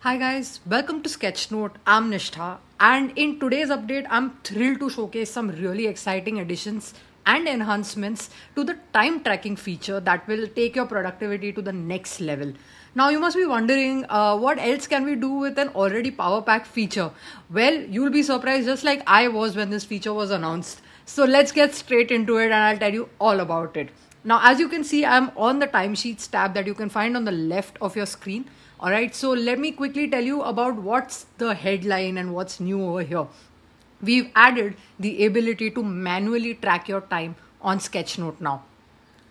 Hi guys, welcome to Sketchnote. I'm Nishtha, and in today's update, I'm thrilled to showcase some really exciting additions and enhancements to the time tracking feature that will take your productivity to the next level. Now, you must be wondering uh, what else can we do with an already power pack feature? Well, you'll be surprised just like I was when this feature was announced. So, let's get straight into it and I'll tell you all about it. Now, as you can see, I'm on the timesheets tab that you can find on the left of your screen. All right, so let me quickly tell you about what's the headline and what's new over here. We've added the ability to manually track your time on Sketchnote now.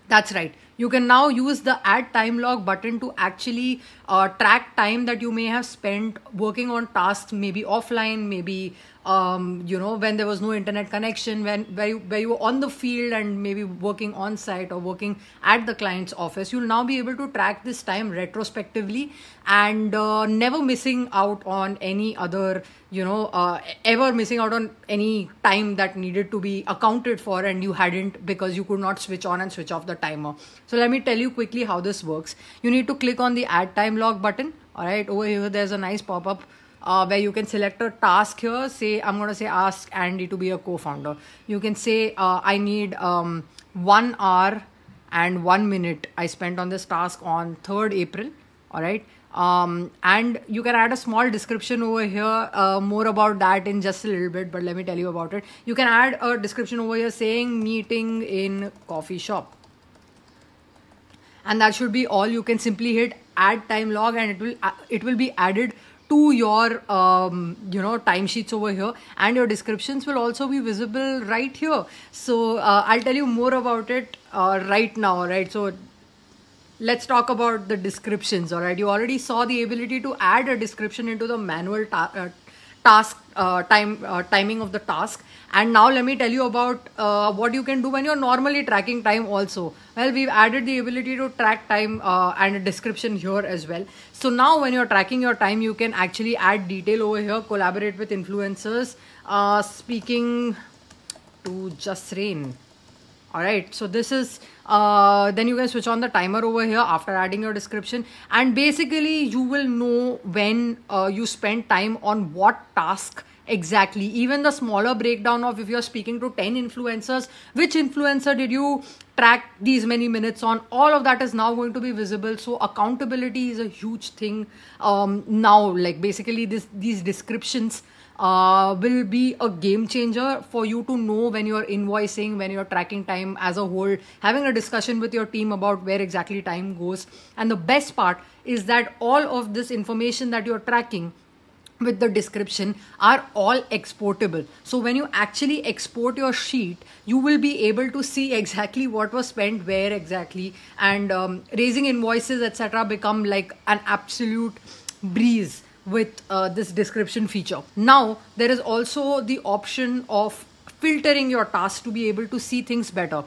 That's right. You can now use the add time log button to actually uh, track time that you may have spent working on tasks, maybe offline, maybe um, you know when there was no internet connection, when where you, where you were on the field and maybe working on site or working at the client's office. You'll now be able to track this time retrospectively and uh, never missing out on any other you know uh, ever missing out on any time that needed to be accounted for and you hadn't because you could not switch on and switch off the timer so let me tell you quickly how this works you need to click on the add time log button all right over here there's a nice pop-up uh, where you can select a task here. Say i'm going to say ask andy to be a co-founder. You can say uh, i need um, one hour and one minute i spent on this task on 3rd april all right? Um, and you can add a small description over here uh, more about that in just a little bit but let me tell you about it. You can add a description over here saying meeting in coffee shop. And that should be all. You can simply hit add time log and it will uh, it will be added to your um, you know timesheets over here and your descriptions will also be visible right here. So uh, i'll tell you more about it uh, right now right so let's talk about the descriptions all right you already saw the ability to add a description into the manual uh, task uh, time uh, timing of the task. And now let me tell you about uh, what you can do when you're normally tracking time also. Well we've added the ability to track time uh, and a description here as well. So now when you're tracking your time you can actually add detail over here. Collaborate with influencers. Uh, speaking to Jasrain all right so this is uh, then you can switch on the timer over here after adding your description. And basically you will know when uh, you spend time on what task exactly. Even the smaller breakdown of if you're speaking to 10 influencers which influencer did you track these many minutes on? All of that is now going to be visible. So accountability is a huge thing um, now. Like basically this these descriptions uh, will be a game changer for you to know when you're invoicing, when you're tracking time as a whole, having a discussion with your team about where exactly time goes. And the best part is that all of this information that you're tracking with the description are all exportable so when you actually export your sheet you will be able to see exactly what was spent where exactly and um, raising invoices etc become like an absolute breeze with uh, this description feature. Now, there is also the option of filtering your tasks to be able to see things better.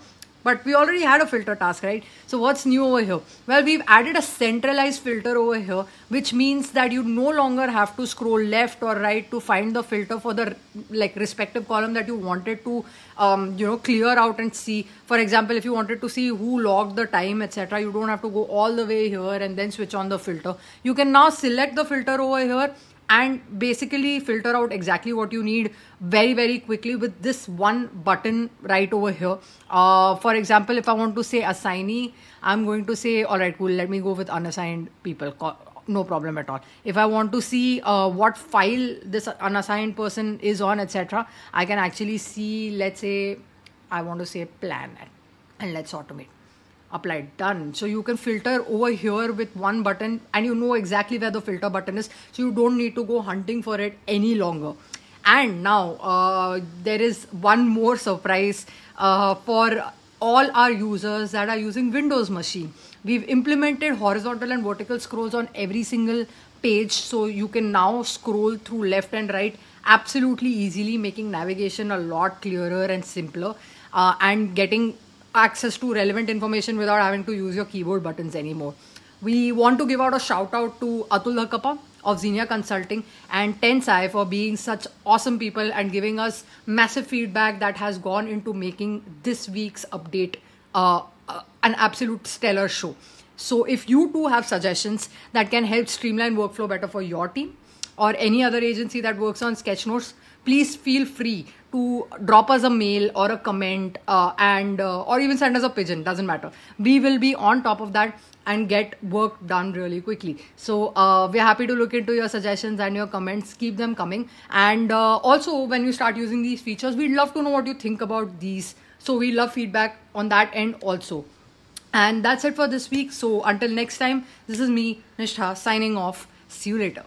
But we already had a filter task, right? So what's new over here? Well, we've added a centralized filter over here, which means that you no longer have to scroll left or right to find the filter for the like respective column that you wanted to, um, you know, clear out and see. For example, if you wanted to see who logged the time, etc., you don't have to go all the way here and then switch on the filter. You can now select the filter over here and basically filter out exactly what you need very very quickly with this one button right over here. Uh, for example if i want to say assignee i'm going to say all right cool let me go with unassigned people. No problem at all. If i want to see uh, what file this unassigned person is on etc i can actually see let's say i want to say plan and let's automate applied done. So you can filter over here with one button and you know exactly where the filter button is. So you don't need to go hunting for it any longer. And now uh, there is one more surprise uh, for all our users that are using windows machine. We've implemented horizontal and vertical scrolls on every single page so you can now scroll through left and right absolutely easily making navigation a lot clearer and simpler uh, and getting access to relevant information without having to use your keyboard buttons anymore. We want to give out a shout out to Atul Hakapa of Xenia Consulting and Tensai for being such awesome people and giving us massive feedback that has gone into making this week's update uh, uh, an absolute stellar show. So if you too have suggestions that can help streamline workflow better for your team or any other agency that works on Sketchnotes, please feel free to drop us a mail or a comment uh, and uh, or even send us a pigeon doesn't matter. We will be on top of that and get work done really quickly. So uh, we're happy to look into your suggestions and your comments. Keep them coming. And uh, also when you start using these features we'd love to know what you think about these. So we love feedback on that end also. And that's it for this week. So until next time this is me nishtha signing off. See you later